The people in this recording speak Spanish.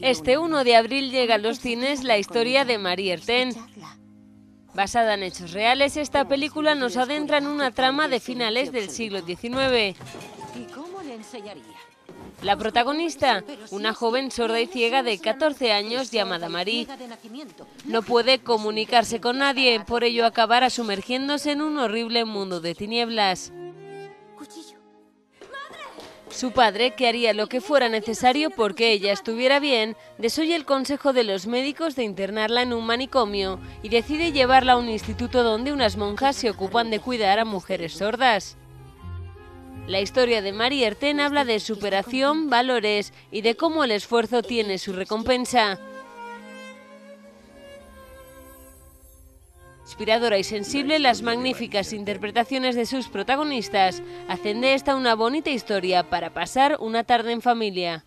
Este 1 de abril llega a los cines la historia de Marie Erten. Basada en hechos reales, esta película nos adentra en una trama de finales del siglo XIX. La protagonista, una joven sorda y ciega de 14 años llamada Marie. No puede comunicarse con nadie, por ello acabará sumergiéndose en un horrible mundo de tinieblas. Su padre, que haría lo que fuera necesario porque ella estuviera bien, desoye el consejo de los médicos de internarla en un manicomio y decide llevarla a un instituto donde unas monjas se ocupan de cuidar a mujeres sordas. La historia de Marie Erten habla de superación, valores y de cómo el esfuerzo tiene su recompensa. Inspiradora y sensible, las magníficas interpretaciones de sus protagonistas hacen de esta una bonita historia para pasar una tarde en familia.